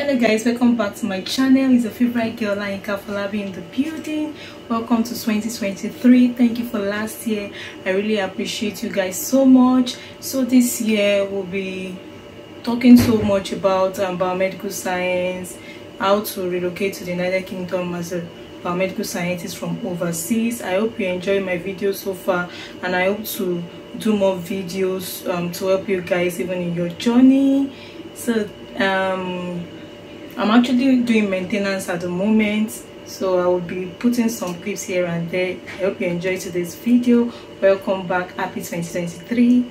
hello guys welcome back to my channel. It's a favorite girl Olayinka Afolabi in the building. Welcome to 2023 thank you for last year. I really appreciate you guys so much. So this year we'll be talking so much about um, biomedical science how to relocate to the united kingdom as a biomedical scientist from overseas. I hope you enjoy my video so far and i hope to do more videos um, to help you guys even in your journey. So um i'm actually doing maintenance at the moment so i will be putting some clips here and there. I hope you enjoy today's video. Welcome back. Happy 2023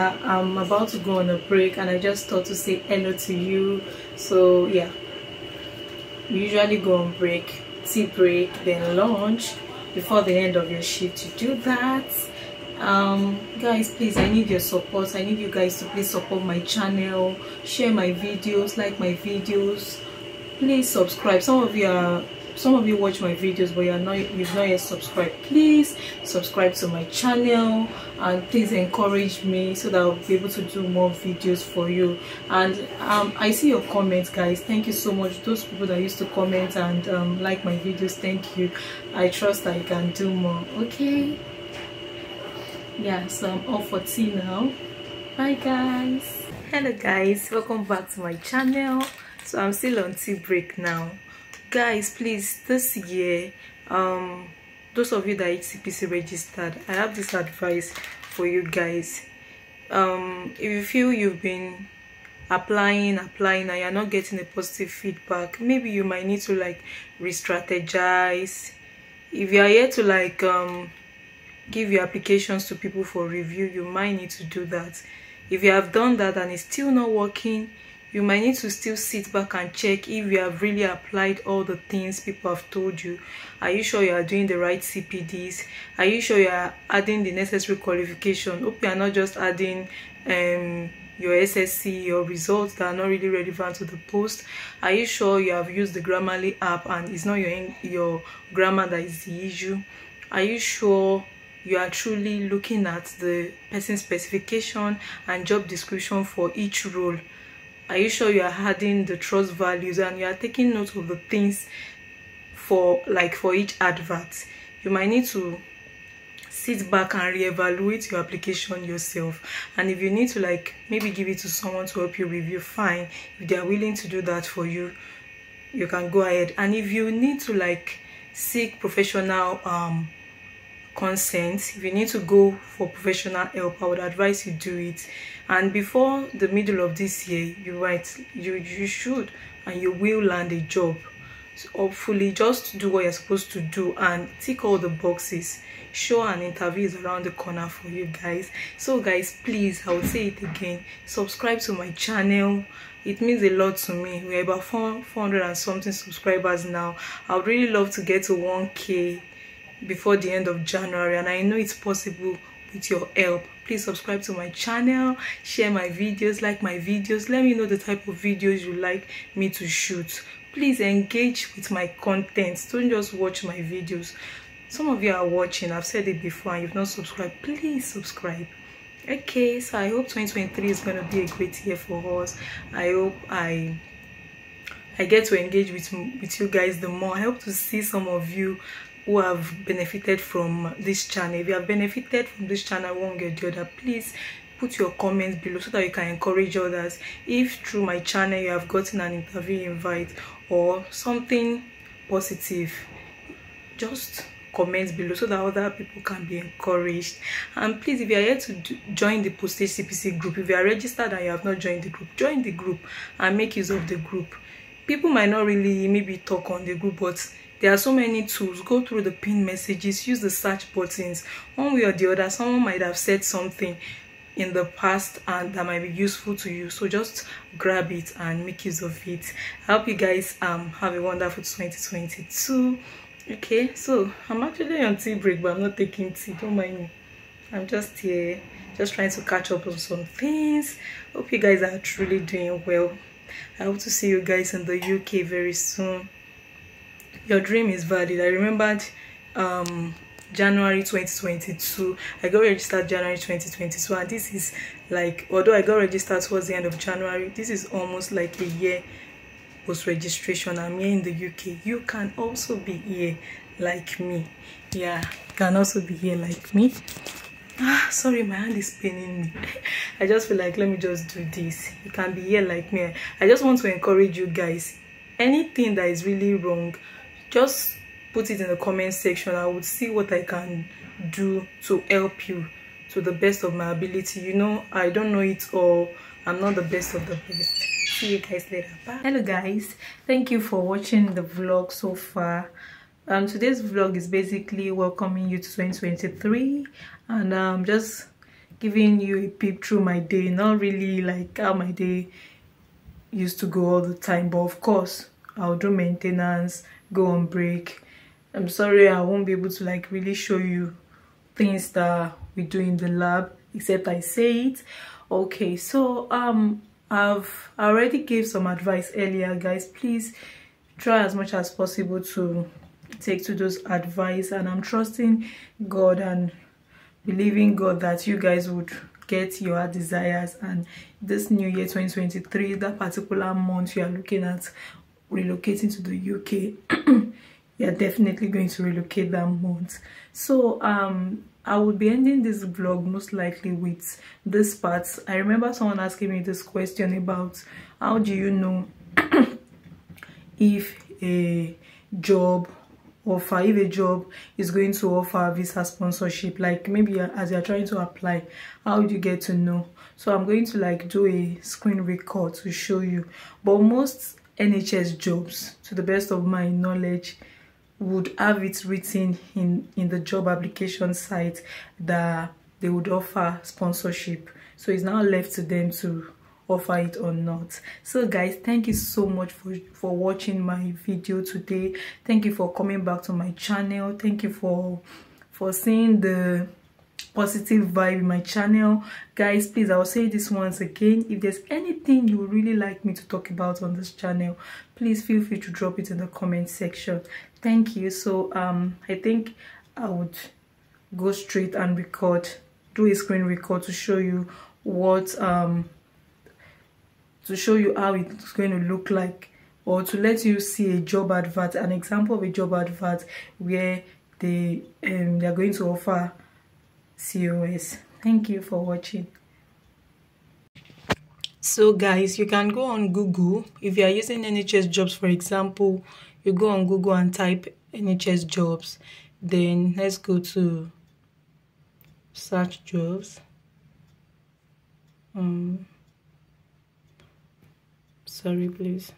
uh, i'm about to go on a break and i just thought to say hello to you. So yeah. We usually go on break tea break then lunch. Before the end of your shift to do that um guys please i need your support. I need you guys to please support my channel share my videos like my videos. Please subscribe. Some of you are some of you watch my videos but you're not you've not yet subscribed. Please subscribe to my channel and please encourage me so that i'll be able to do more videos for you. And um, i see your comments guys. Thank you so much. Those people that used to comment and um, like my videos thank you. I trust i can do more. Okay yeah so i'm off for tea now. Bye guys. Hello guys. Welcome back to my channel. So i'm still on tea break now. Guys please this year um those of you that HCPC registered I have this advice for you guys. Um if you feel you've been applying applying and you're not getting a positive feedback maybe you might need to like re-strategize. If you are here to like um give your applications to people for review you might need to do that. If you have done that and it's still not working you might need to still sit back and check if you have really applied all the things people have told you. Are you sure you are doing the right cpds are you sure you are adding the necessary qualification? Hope you are not just adding um your ssc your results that are not really relevant to the post. Are you sure you have used the grammarly app and it's not your your grammar that is the issue? Are you sure you are truly looking at the person specification and job description for each role. Are you sure you are adding the trust values and you are taking note of the things for like for each advert? You might need to sit back and reevaluate your application yourself. And if you need to like maybe give it to someone to help you review fine. If they are willing to do that for you you can go ahead. And if you need to like seek professional um consent if you need to go for professional help i would advise you do it. And before the middle of this year you might you you should and you will land a job. So hopefully just do what you're supposed to do and tick all the boxes. Sure an interview is around the corner for you guys. So guys please i will say it again subscribe to my channel. It means a lot to me. We're about 400 and something subscribers now. I would really love to get to 1k before the end of January and I know it's possible with your help. Please subscribe to my channel, share my videos, like my videos. Let me know the type of videos you like me to shoot. Please engage with my content. Don't just watch my videos. Some of you are watching, I've said it before and you've not subscribed. Please subscribe. Okay, so I hope 2023 is going to be a great year for us. I hope I I get to engage with, with you guys the more. I hope to see some of you who have benefited from this channel. If you have benefited from this channel one or the other. Please put your comments below so that you can encourage others. If through my channel you have gotten an interview invite or something positive just comment below so that other people can be encouraged. And please if you are here to do, join the postage cpc group if you are registered and you have not joined the group join the group and make use of the group. People might not really maybe talk on the group but there are so many tools. Go through the pin messages. Use the search buttons. One way or the other someone might have said something in the past and that might be useful to you. So just grab it and make use of it. I hope you guys um have a wonderful 2022 okay so i'm actually on tea break but i'm not taking tea. Don't mind me. I'm just here just trying to catch up on some things. Hope you guys are truly doing well. I hope to see you guys in the uk very soon your dream is valid i remembered um January 2022. I got registered January 2022 and this is like although I got registered towards the end of January, this is almost like a year post registration. I'm here in the UK. You can also be here like me. Yeah, you can also be here like me. Ah, sorry, my hand is paining me. I just feel like let me just do this. You can be here like me. I just want to encourage you guys. Anything that is really wrong, just put it in the comment section. I would see what i can do to help you to the best of my ability. You know i don't know it all. I'm not the best of the best. See you guys later. Bye. Hello guys. Thank you for watching the vlog so far. Um today's vlog is basically welcoming you to 2023 and um, just giving you a peep through my day. Not really like how my day used to go all the time but of course i'll do maintenance go on break. I'm sorry i won't be able to like really show you things that we do in the lab except i say it. Okay so um i've already gave some advice earlier guys. Please try as much as possible to take to those advice and i'm trusting god and believing god that you guys would get your desires. And this new year 2023 that particular month you are looking at relocating to the uk you're definitely going to relocate that month. So um i will be ending this vlog most likely with this part. I remember someone asking me this question about how do you know if a job offer if a job is going to offer visa sponsorship like maybe as you're trying to apply how do you get to know? So i'm going to like do a screen record to show you. But most nhs jobs. To the best of my knowledge would have it written in in the job application site that they would offer sponsorship. So it's now left to them to offer it or not. So guys thank you so much for for watching my video today. Thank you for coming back to my channel. Thank you for for seeing the positive vibe in my channel. Guys please i'll say this once again. If there's anything you really like me to talk about on this channel please feel free to drop it in the comment section. Thank you. So um i think i would go straight and record do a screen record to show you what um to show you how it's going to look like or to let you see a job advert an example of a job advert where they um they are going to offer cos thank you for watching. So guys you can go on google. If you are using nhs jobs for example you go on google and type nhs jobs. Then let's go to search jobs. Um sorry please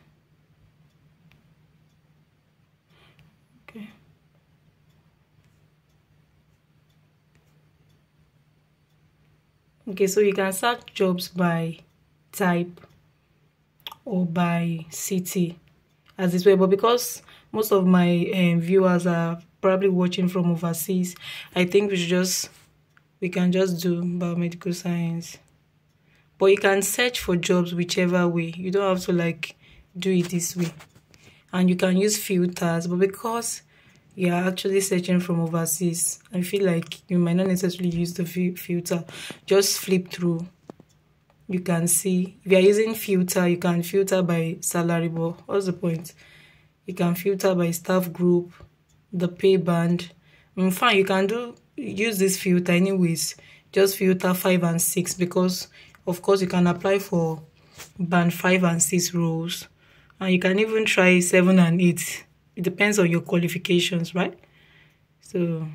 okay so you can search jobs by type or by city. As this way but because most of my um, viewers are probably watching from overseas i think we should just we can just do biomedical science. But you can search for jobs whichever way. You don't have to like do it this way. And you can use filters but because you're actually searching from overseas. I feel like you might not necessarily use the filter. Just flip through. You can see. If you're using filter you can filter by salary but what's the point? You can filter by staff group the pay band. In fact you can do use this filter anyways. Just filter five and six because of course you can apply for band five and six roles. And you can even try seven and eight it depends on your qualifications right so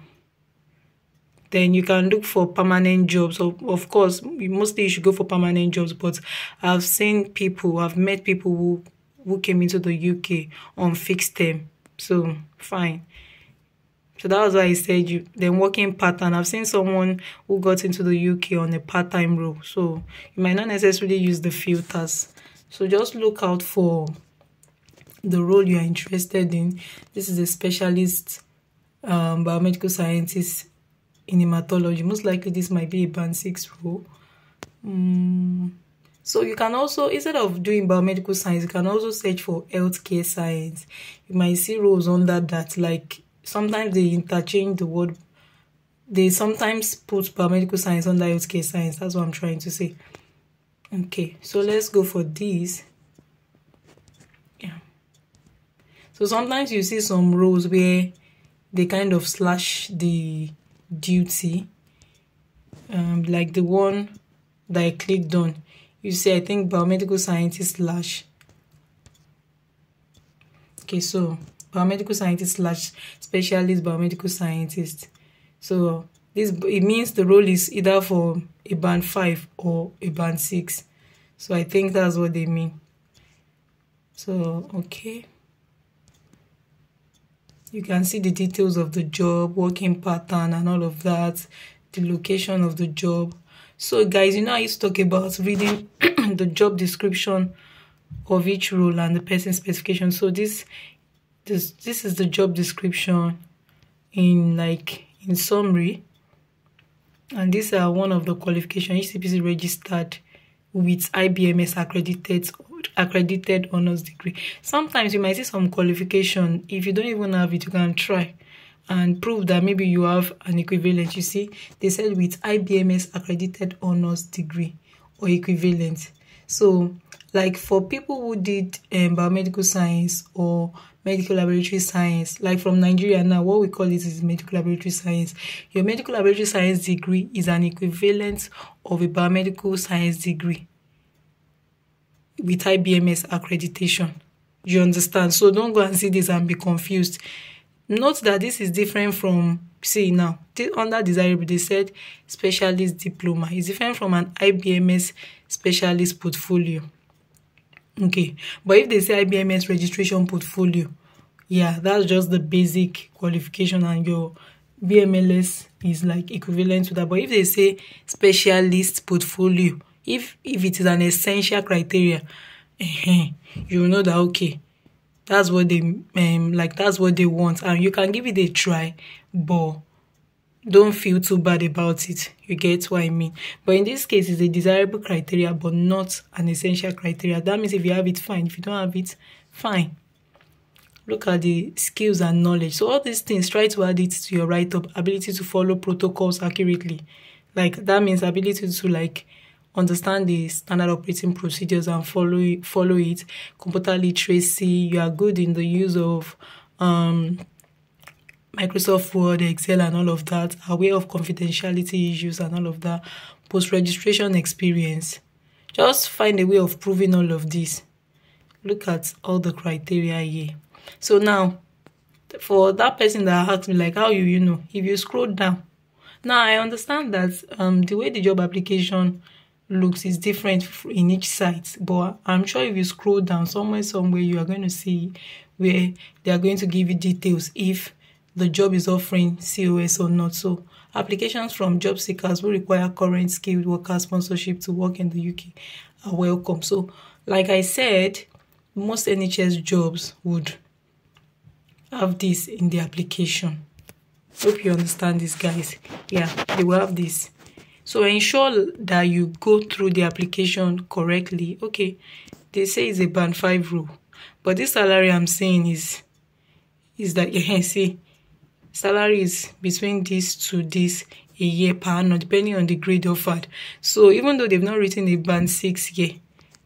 then you can look for permanent jobs so of course mostly you should go for permanent jobs but i've seen people i've met people who who came into the uk on fixed term so fine so that was why I said you then working pattern. I've seen someone who got into the UK on a part-time role. So you might not necessarily use the filters. So just look out for the role you are interested in. This is a specialist um, biomedical scientist in hematology. Most likely this might be a band 6 role. Mm. So you can also, instead of doing biomedical science, you can also search for healthcare science. You might see roles under that, like sometimes they interchange the word they sometimes put biomedical science under healthcare science that's what i'm trying to say okay so let's go for this yeah so sometimes you see some rows where they kind of slash the duty um, like the one that I clicked on. You see I think biomedical scientist slash. Okay so biomedical scientist slash specialist biomedical scientist. So this it means the role is either for a band 5 or a band 6 so I think that's what they mean. So okay you can see the details of the job working pattern and all of that the location of the job. So guys you know i used to talk about reading the job description of each role and the person specification. So this this this is the job description in like in summary. And these are one of the qualifications HCPC registered with IBMS accredited accredited honors degree. Sometimes you might see some qualification. If you don't even have it, you can try and prove that maybe you have an equivalent. You see, they said with IBMS accredited honors degree or equivalent. So, like for people who did um, biomedical science or medical laboratory science like from nigeria now what we call is medical laboratory science your medical laboratory science degree is an equivalent of a biomedical science degree with ibms accreditation. You understand? So don't go and see this and be confused. Note that this is different from see now under desirable they said specialist diploma is different from an ibms specialist portfolio. Okay but if they say ibms registration portfolio yeah that's just the basic qualification and your bmls is like equivalent to that. But if they say specialist portfolio if if it is an essential criteria you know that okay that's what they um like that's what they want. And you can give it a try but don't feel too bad about it. You get what i mean? But in this case it's a desirable criteria but not an essential criteria. That means if you have it fine. If you don't have it fine. Look at the skills and knowledge. So all these things try to add it to your write-up ability to follow protocols accurately. Like that means ability to like understand the standard operating procedures and follow follow it computer literacy you are good in the use of um Microsoft Word, Excel, and all of that, aware of confidentiality issues and all of that, post registration experience. Just find a way of proving all of this. Look at all the criteria here. So now, for that person that asked me, like, how you, you know, if you scroll down, now I understand that um, the way the job application looks is different in each site, but I'm sure if you scroll down somewhere, somewhere, you are going to see where they are going to give you details if the job is offering COS or not. So applications from job seekers who require current skilled worker sponsorship to work in the UK are welcome. So like I said, most NHS jobs would have this in the application. Hope you understand this guys. Yeah, they will have this so ensure that you go through the application correctly okay they say it's a band 5 rule but this salary i'm saying is is that you can see salary is between this to this a year per annum depending on the grade offered so even though they've not written a band 6 year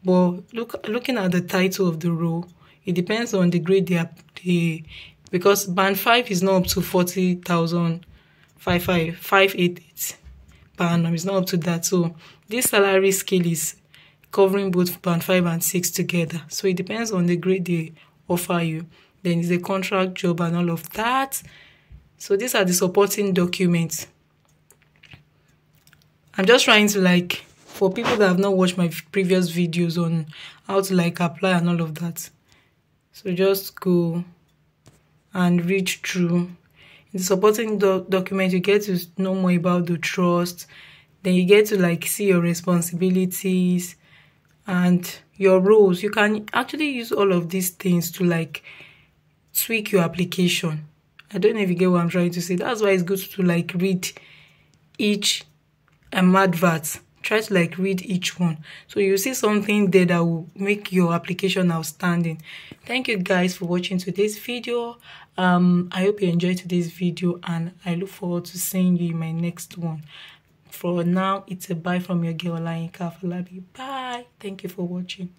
but look looking at the title of the role it depends on the grade they are they, because band 5 is not up to forty thousand five five five eight eight per annum it's not up to that. So this salary scale is covering both band five and six together. So it depends on the grade they offer you. Then it's a contract job and all of that. So these are the supporting documents. I'm just trying to like for people that have not watched my previous videos on how to like apply and all of that. So just go and read through the supporting do document you get to know more about the trust then you get to like see your responsibilities and your roles you can actually use all of these things to like tweak your application I don't know if you get what I'm trying to say. That's why it's good to like read each um, advert. Try to like read each one. So you see something there that will make your application outstanding. Thank you guys for watching today's video. um i hope you enjoyed today's video and i look forward to seeing you in my next one for now it's a bye from your girl Olayinka Afolabi bye thank you for watching